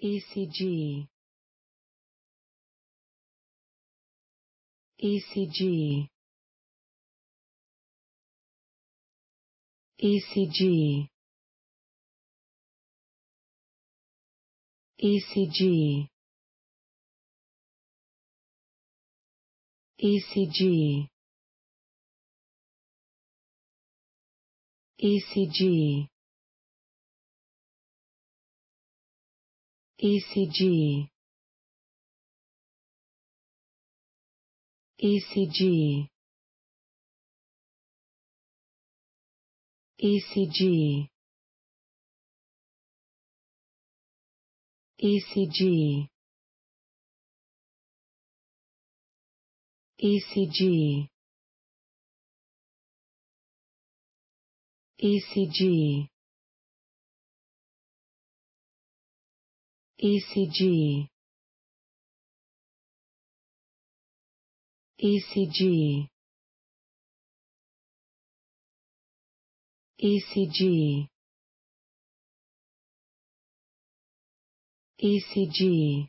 ECG ECG ECG ECG ECG ECG ECG ECG ECG ECG ECG ECG ECG ECG ECG ECG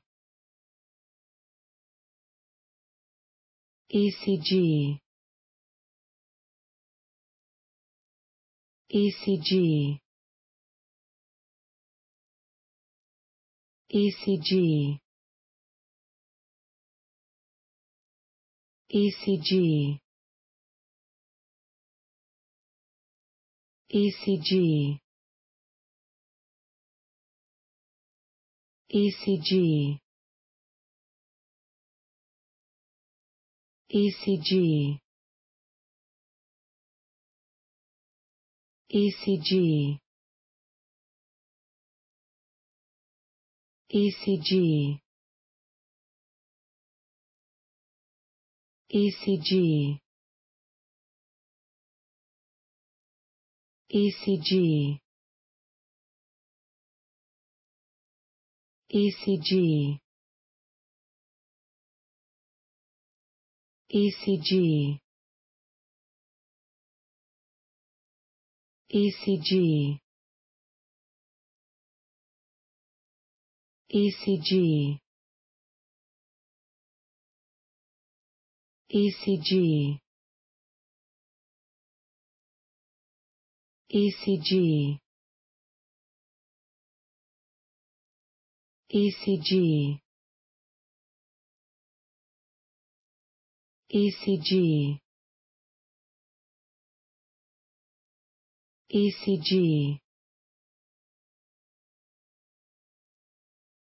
ECG ECG ECG ECG ECG ECG ECG ECG ECG ECG ECG ECG ECG ECG ECG ECG ECG ECG ECG ECG